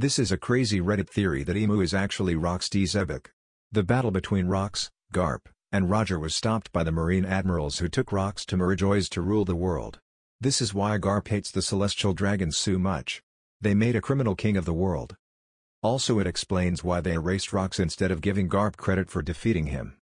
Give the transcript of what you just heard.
This is a crazy Reddit theory that Imu is actually Rocks D. Xebec. The battle between Rocks, Garp, and Roger was stopped by the Marine admirals who took Rocks to Mary Geoise to rule the world. This is why Garp hates the celestial dragons so much. They made a criminal king of the world. Also it explains why they erased Rocks instead of giving Garp credit for defeating him.